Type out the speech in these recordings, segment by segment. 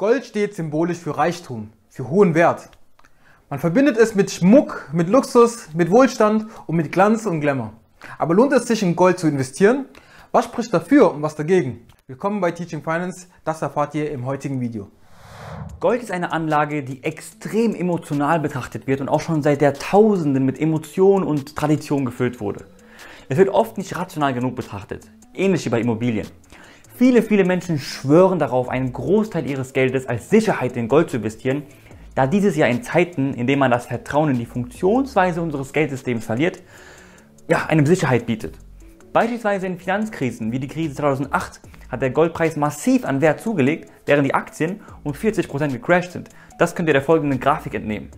Gold steht symbolisch für Reichtum, für hohen Wert. Man verbindet es mit Schmuck, mit Luxus, mit Wohlstand und mit Glanz und Glamour. Aber lohnt es sich in Gold zu investieren? Was spricht dafür und was dagegen? Willkommen bei Teaching Finance, das erfahrt ihr im heutigen Video. Gold ist eine Anlage, die extrem emotional betrachtet wird und auch schon seit Jahrtausenden mit Emotionen und Tradition gefüllt wurde. Es wird oft nicht rational genug betrachtet, ähnlich wie bei Immobilien. Viele, viele Menschen schwören darauf, einen Großteil ihres Geldes als Sicherheit in Gold zu investieren, da dieses ja in Zeiten, in denen man das Vertrauen in die Funktionsweise unseres Geldsystems verliert, ja, einem Sicherheit bietet. Beispielsweise in Finanzkrisen wie die Krise 2008 hat der Goldpreis massiv an Wert zugelegt, während die Aktien um 40% gecrashed sind. Das könnt ihr der folgenden Grafik entnehmen.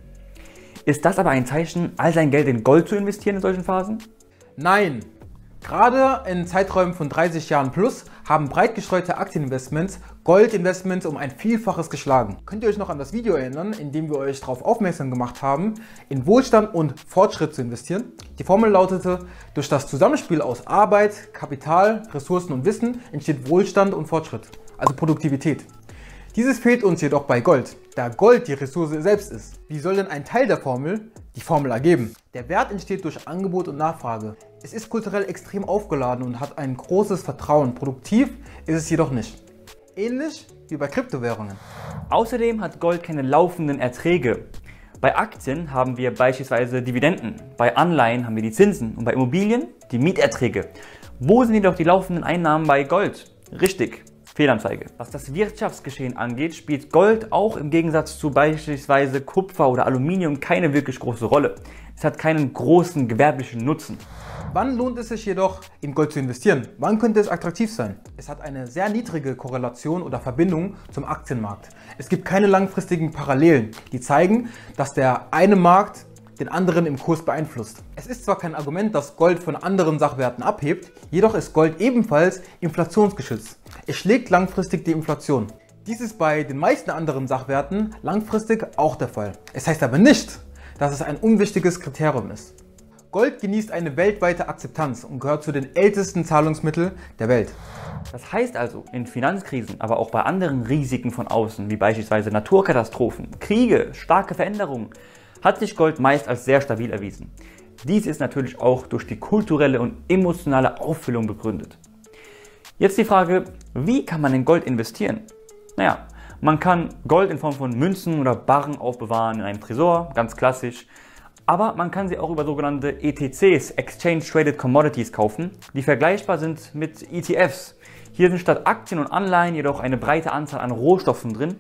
Ist das aber ein Zeichen, all sein Geld in Gold zu investieren in solchen Phasen? Nein, Gerade in Zeiträumen von 30 Jahren plus haben breit gestreute Aktieninvestments Goldinvestments um ein Vielfaches geschlagen. Könnt ihr euch noch an das Video erinnern, in dem wir euch darauf aufmerksam gemacht haben, in Wohlstand und Fortschritt zu investieren? Die Formel lautete, durch das Zusammenspiel aus Arbeit, Kapital, Ressourcen und Wissen entsteht Wohlstand und Fortschritt, also Produktivität. Dieses fehlt uns jedoch bei Gold, da Gold die Ressource selbst ist. Wie soll denn ein Teil der Formel die Formel ergeben? Der Wert entsteht durch Angebot und Nachfrage. Es ist kulturell extrem aufgeladen und hat ein großes Vertrauen. Produktiv ist es jedoch nicht. Ähnlich wie bei Kryptowährungen. Außerdem hat Gold keine laufenden Erträge. Bei Aktien haben wir beispielsweise Dividenden, bei Anleihen haben wir die Zinsen und bei Immobilien die Mieterträge. Wo sind jedoch die laufenden Einnahmen bei Gold? Richtig, Fehlanzeige. Was das Wirtschaftsgeschehen angeht, spielt Gold auch im Gegensatz zu beispielsweise Kupfer oder Aluminium keine wirklich große Rolle. Es hat keinen großen gewerblichen Nutzen. Wann lohnt es sich jedoch, in Gold zu investieren? Wann könnte es attraktiv sein? Es hat eine sehr niedrige Korrelation oder Verbindung zum Aktienmarkt. Es gibt keine langfristigen Parallelen, die zeigen, dass der eine Markt den anderen im Kurs beeinflusst. Es ist zwar kein Argument, dass Gold von anderen Sachwerten abhebt, jedoch ist Gold ebenfalls inflationsgeschützt. Es schlägt langfristig die Inflation. Dies ist bei den meisten anderen Sachwerten langfristig auch der Fall. Es heißt aber nicht, dass es ein unwichtiges Kriterium ist. Gold genießt eine weltweite Akzeptanz und gehört zu den ältesten Zahlungsmitteln der Welt. Das heißt also, in Finanzkrisen, aber auch bei anderen Risiken von außen, wie beispielsweise Naturkatastrophen, Kriege, starke Veränderungen, hat sich Gold meist als sehr stabil erwiesen. Dies ist natürlich auch durch die kulturelle und emotionale Auffüllung begründet. Jetzt die Frage, wie kann man in Gold investieren? Naja, man kann Gold in Form von Münzen oder Barren aufbewahren in einem Tresor, ganz klassisch. Aber man kann sie auch über sogenannte ETCs, Exchange Traded Commodities, kaufen, die vergleichbar sind mit ETFs. Hier sind statt Aktien und Anleihen jedoch eine breite Anzahl an Rohstoffen drin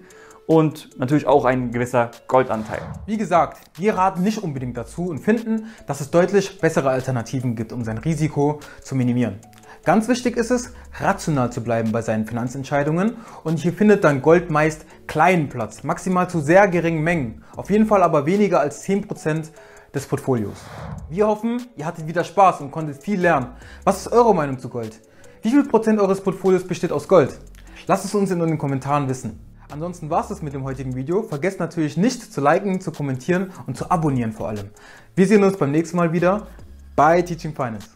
und natürlich auch ein gewisser Goldanteil. Wie gesagt, wir raten nicht unbedingt dazu und finden, dass es deutlich bessere Alternativen gibt, um sein Risiko zu minimieren. Ganz wichtig ist es, rational zu bleiben bei seinen Finanzentscheidungen und hier findet dann Gold meist kleinen Platz, maximal zu sehr geringen Mengen, auf jeden Fall aber weniger als 10% des Portfolios. Wir hoffen, ihr hattet wieder Spaß und konntet viel lernen. Was ist eure Meinung zu Gold? Wie viel Prozent eures Portfolios besteht aus Gold? Lasst es uns in den Kommentaren wissen. Ansonsten war es das mit dem heutigen Video. Vergesst natürlich nicht zu liken, zu kommentieren und zu abonnieren vor allem. Wir sehen uns beim nächsten Mal wieder bei Teaching Finance.